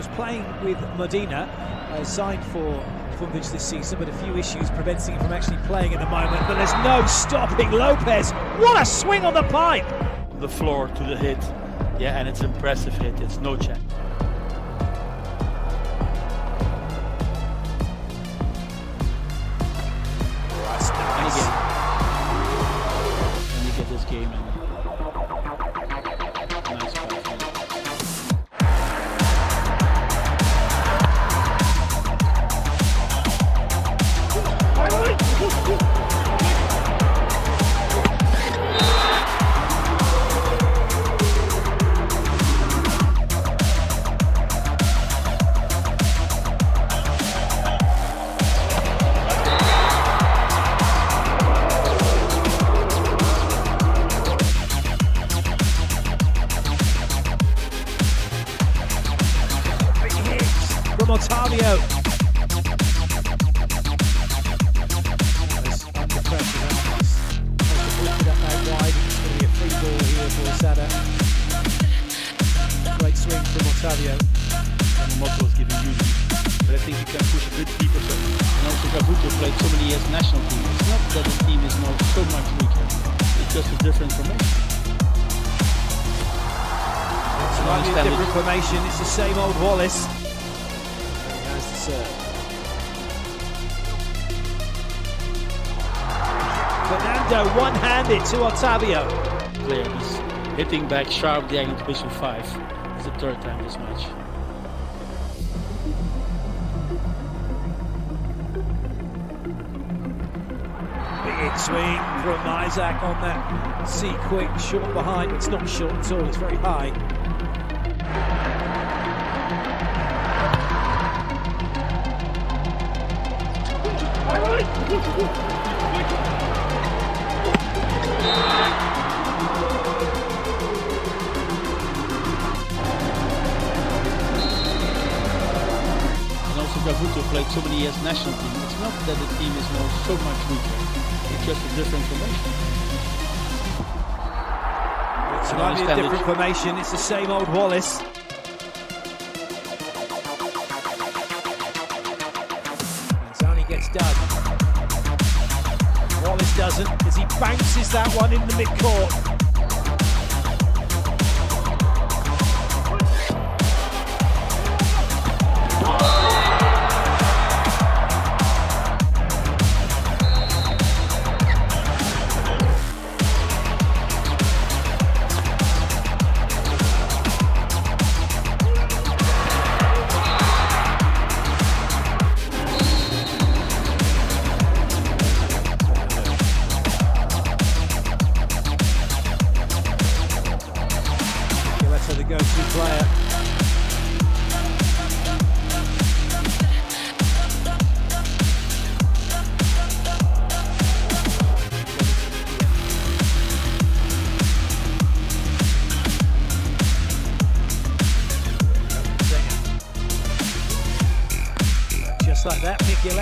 was playing with Modena, uh, signed for Funvic this season, but a few issues preventing him from actually playing at the moment. But there's no stopping Lopez. What a swing on the pipe! The floor to the hit. Yeah, and it's impressive hit. It's no chance. From Otavio. Under pressure. That's supposed to put it up out wide. It's going to be a free ball here for Sada. Great swing from Otavio. And Motto was giving you But I think you can push a bit deeper. So, and also Gabuto played so many years national team. It's not that the team is now so much weaker. It's just a different formation. Slightly different formation. It's the same old Wallace. Serve. Fernando one-handed to Otavio. Player is hitting back sharp the angle to position five. It's the third time this match. Big swing from Isac on that C quick, short behind. It's not short at all, it's very high. And also Gabuto played so many years national team. It's not that the team is now so much weaker. It's just a different formation. It's a it. different formation, it's the same old Wallace. Doesn't as he bounces that one in the mid-court.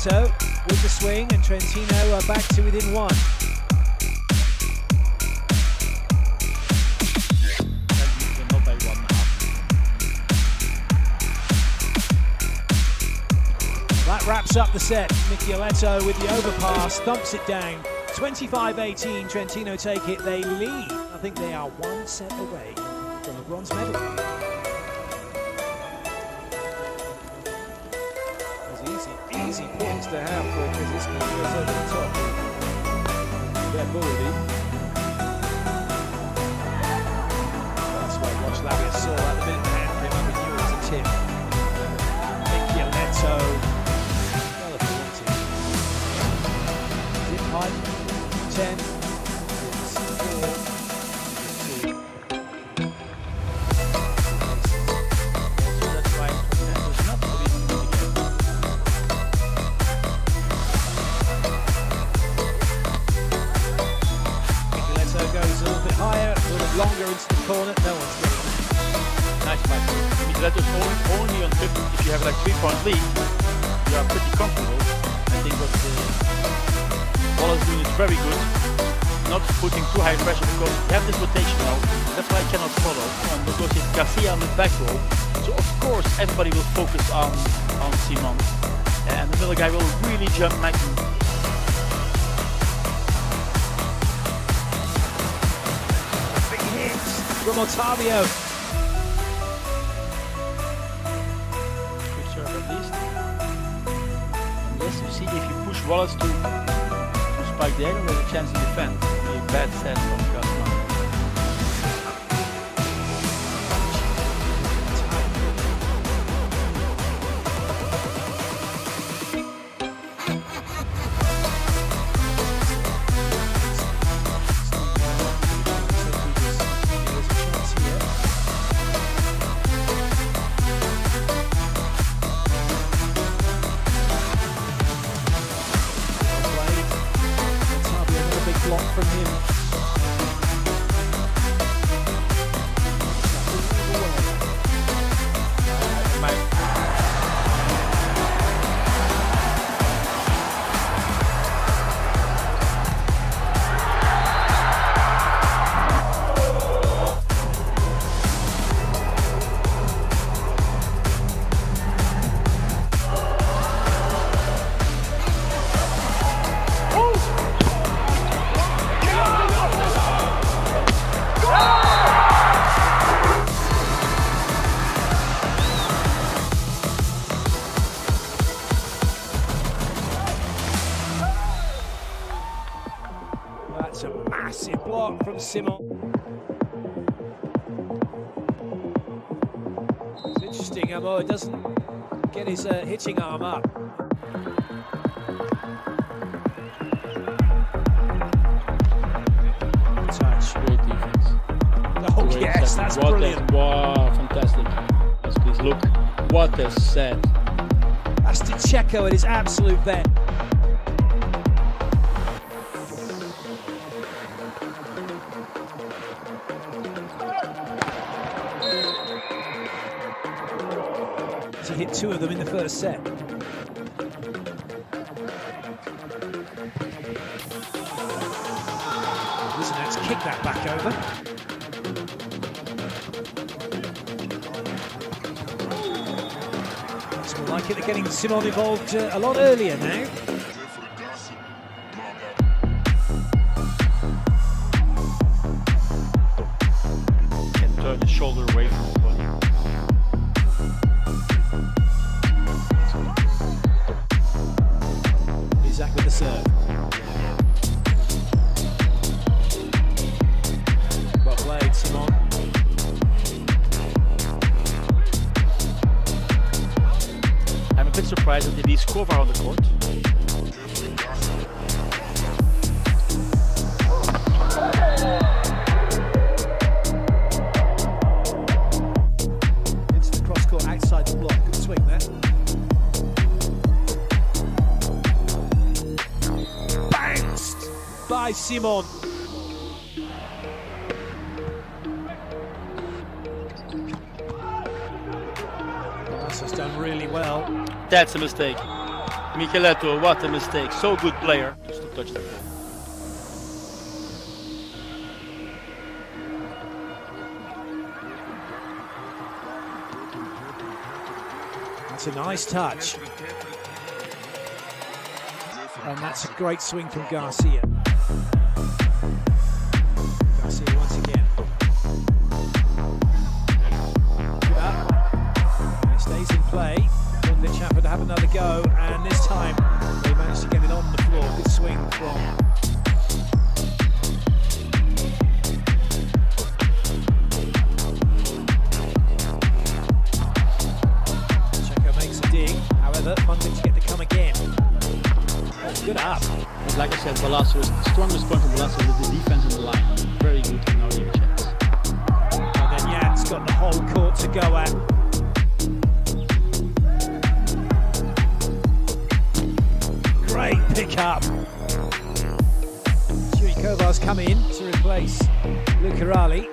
That, with the swing, and Trentino are back to within one. That wraps up the set. Michieletto with the overpass, thumps it down. 25-18, Trentino take it, they lead. I think they are one set away from a bronze medal. Easy, points to have for Kaziyski to goes over the top. They're Burdi. The corner. No one's getting it. Nice match. Michieletto's only, only on 50. If you have like three point lead, you are pretty comfortable. I think what uh, Wallace doing is very good. not putting too high pressure because you have this rotation now. That's why I cannot follow. Um, because it's Garcia on the back row. So of course everybody will focus on on Simon. And the middle guy will really jump maximum. From Otavio. Good serve at least. And yes, you see if you push Wallace to, to spike there, there's a chance to defend. A bad set from Gasman. From him. Block from Simon. It's interesting, Amo it doesn't get his uh, hitting arm up. Touch. Great defense. Oh Great yes, that's what brilliant. A, wow, fantastic. Yes, please look. What a set. That's Checo at his absolute best. He hit two of them in the first set. Wizard's kick that back over. It's more like it. They're getting Simon involved uh, a lot earlier now. I'm a bit surprised that they Skova on the court. Simon. Oh, has done really well. That's a mistake. Michieletto, what a mistake. So good player. Just to touch the ball. That's a nice touch. And that's a great swing from. Garcia go, and this time they managed to get it on the floor. Good swing from Checo makes a dig. However, Lundich get to come again. Good up. But like I said, Balaso is the strongest point of Balaso is the defense on the line. Very good in chance. And then Jan's got the whole court to go at. Come in to replace Lucarelli.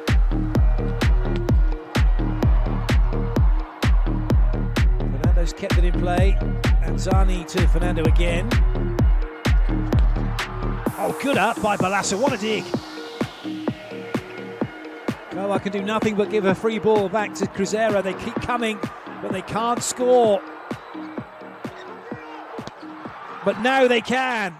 Fernando's kept it in play. And Zani to Fernando again. Oh, good up by Balaso. What a dig. Goa can do nothing but give a free ball back to Cruzeiro. They keep coming, but they can't score. But now they can.